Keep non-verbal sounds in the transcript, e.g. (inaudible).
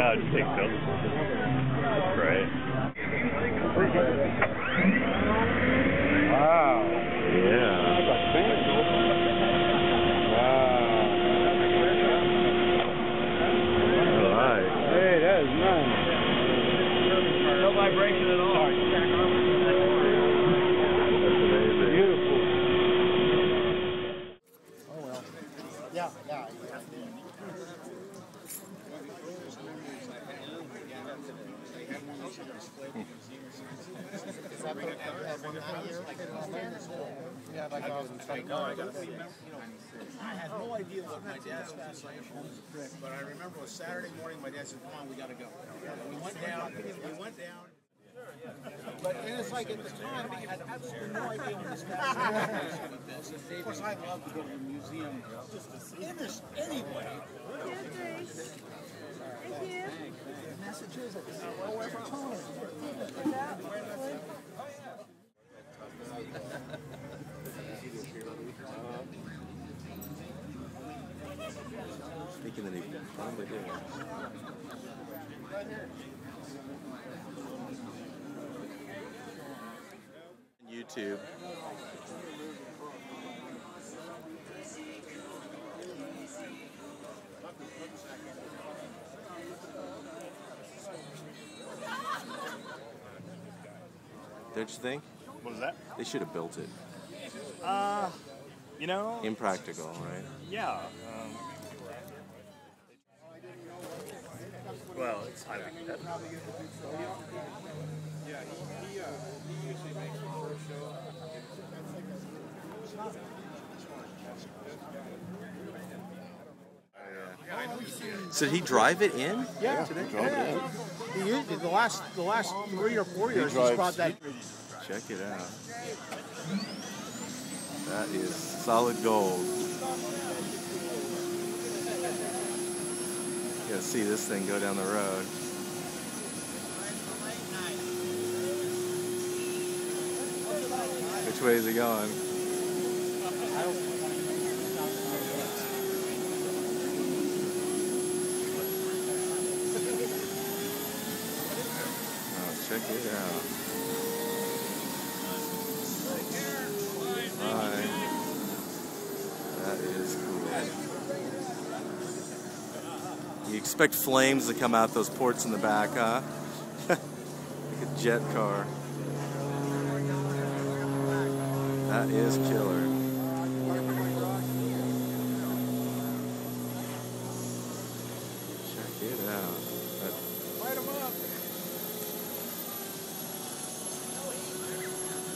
I would think so. That's great. Wow. Yeah. Wow. Alright. Hey, that is nice. No vibration at all. That's amazing. Beautiful. Oh, yeah, yeah. Is that the, that one out here? Yeah, like, um, I had no idea what my fascination was, but I remember it was Saturday morning. My dad said, "Come on, we got to go." We went down. We went down. But and it's like at the time, I had absolutely no idea what this fascination was. Of course, I love to go to the museum just to see this Massachusetts. Oh, ever Thinking that he probably um, did. YouTube. Don't you think? What was that? They should have built it. Uh, you know, Impractical, right? yeah. Um, well, it's highly competitive. So did he drive it in? Yeah, today? He used, the last the last three or four years, drives- he's brought that. Check it out. That is solid gold. You gotta see this thing go down the road. Which way is he going? Oh, check it out. Hi. That is cool. You expect flames to come out those ports in the back, huh? (laughs) like a jet car. That is killer. Check it out. That-